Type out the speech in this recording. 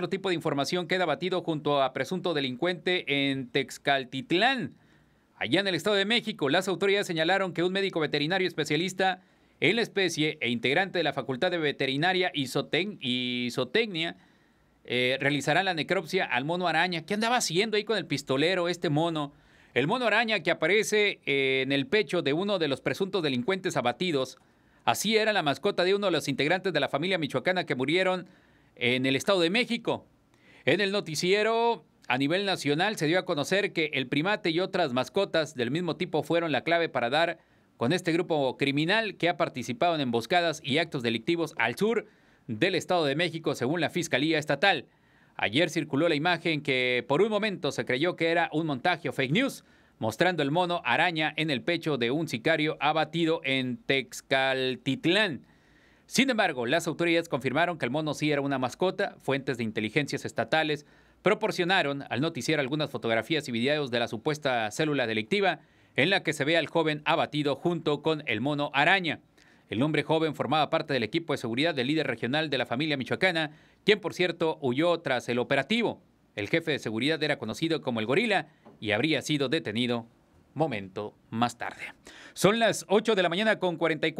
Otro tipo de información queda batido junto a presunto delincuente en Texcaltitlán. Allá en el Estado de México, las autoridades señalaron que un médico veterinario especialista en la especie e integrante de la Facultad de Veterinaria y, Zootecnia eh, realizará la necropsia al mono araña. ¿Qué andaba haciendo ahí con el pistolero este mono? El mono araña que aparece eh, en el pecho de uno de los presuntos delincuentes abatidos. Así era la mascota de uno de los integrantes de la familia michoacana que murieron en el Estado de México. En el noticiero a nivel nacional se dio a conocer que el primate y otras mascotas del mismo tipo fueron la clave para dar con este grupo criminal que ha participado en emboscadas y actos delictivos al sur del Estado de México, según la Fiscalía Estatal. Ayer circuló la imagen que por un momento se creyó que era un montaje o fake news, mostrando el mono araña en el pecho de un sicario abatido en Texcaltitlán. Sin embargo, las autoridades confirmaron que el mono sí era una mascota. Fuentes de inteligencias estatales proporcionaron al noticiero algunas fotografías y videos de la supuesta célula delictiva en la que se ve al joven abatido junto con el mono araña. El hombre joven formaba parte del equipo de seguridad del líder regional de la familia michoacana, quien por cierto huyó tras el operativo. El jefe de seguridad era conocido como el gorila y habría sido detenido momento más tarde. Son las 8 de la mañana con 44.